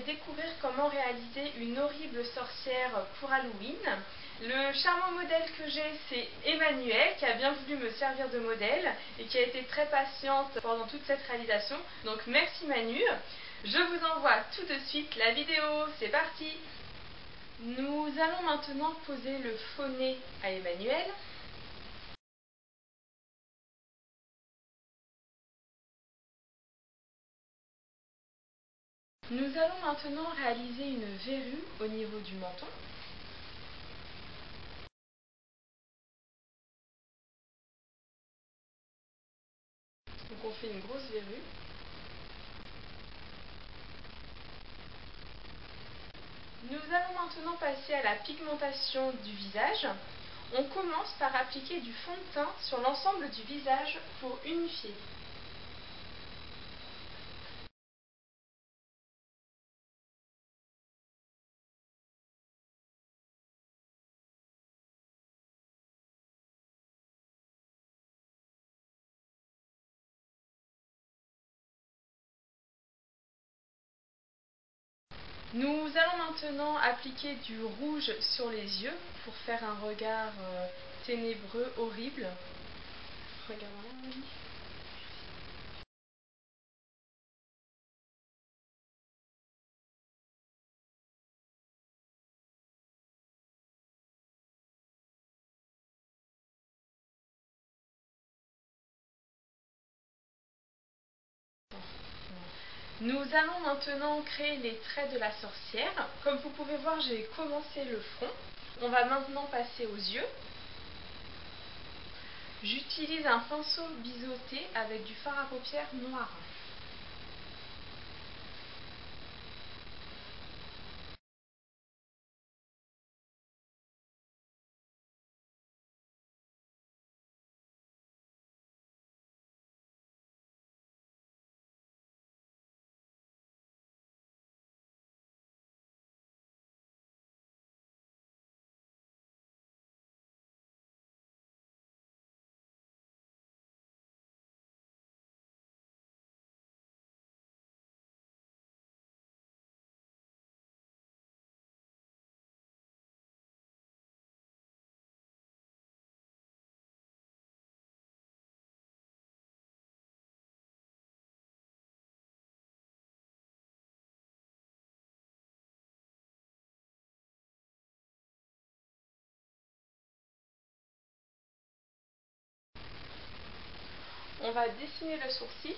découvrir comment réaliser une horrible sorcière pour Halloween. Le charmant modèle que j'ai, c'est Emmanuel, qui a bien voulu me servir de modèle et qui a été très patiente pendant toute cette réalisation. Donc merci Manu. Je vous envoie tout de suite la vidéo. C'est parti Nous allons maintenant poser le faux nez à Emmanuel. Nous allons maintenant réaliser une verrue au niveau du menton. Donc on fait une grosse verrue. Nous allons maintenant passer à la pigmentation du visage. On commence par appliquer du fond de teint sur l'ensemble du visage pour unifier. Nous allons maintenant appliquer du rouge sur les yeux pour faire un regard euh, ténébreux, horrible. Nous allons maintenant créer les traits de la sorcière. Comme vous pouvez voir, j'ai commencé le front. On va maintenant passer aux yeux. J'utilise un pinceau biseauté avec du fard à paupières noir. On va dessiner le sourcil.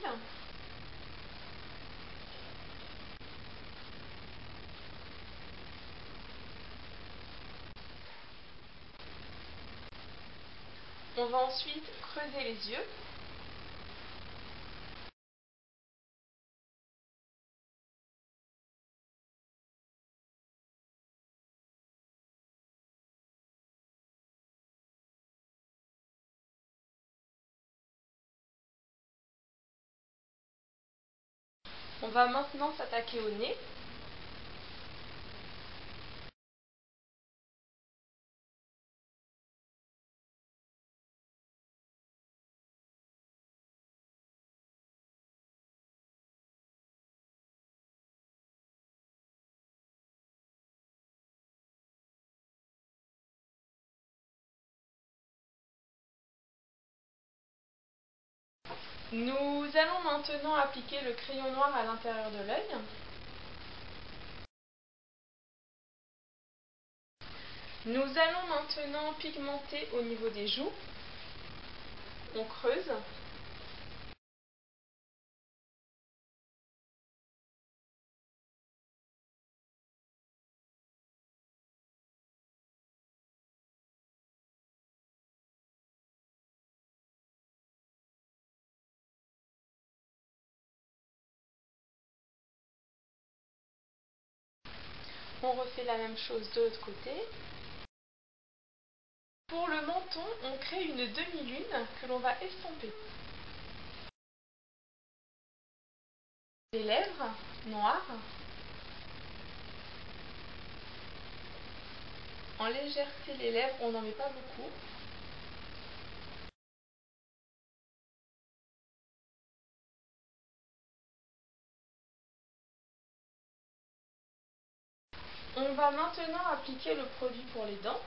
On va ensuite creuser les yeux. On va maintenant s'attaquer au nez. Nous allons maintenant appliquer le crayon noir à l'intérieur de l'œil. Nous allons maintenant pigmenter au niveau des joues. On creuse. On refait la même chose de l'autre côté. Pour le menton, on crée une demi-lune que l'on va estomper. Les lèvres noires. En légèreté les lèvres, on n'en met pas beaucoup. Va maintenant appliquer le produit pour les dents.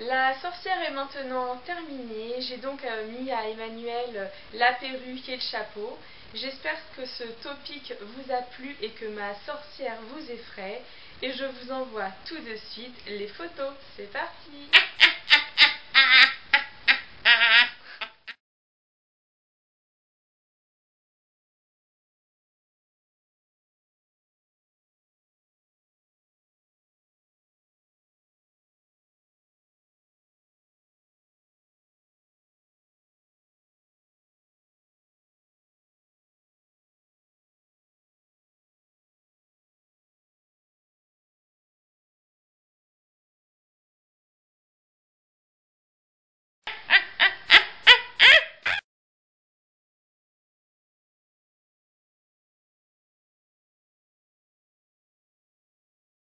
La sorcière est maintenant terminée. J'ai donc euh, mis à Emmanuel la perruque et le chapeau. J'espère que ce topic vous a plu et que ma sorcière vous effraie. Et je vous envoie tout de suite les photos. C'est parti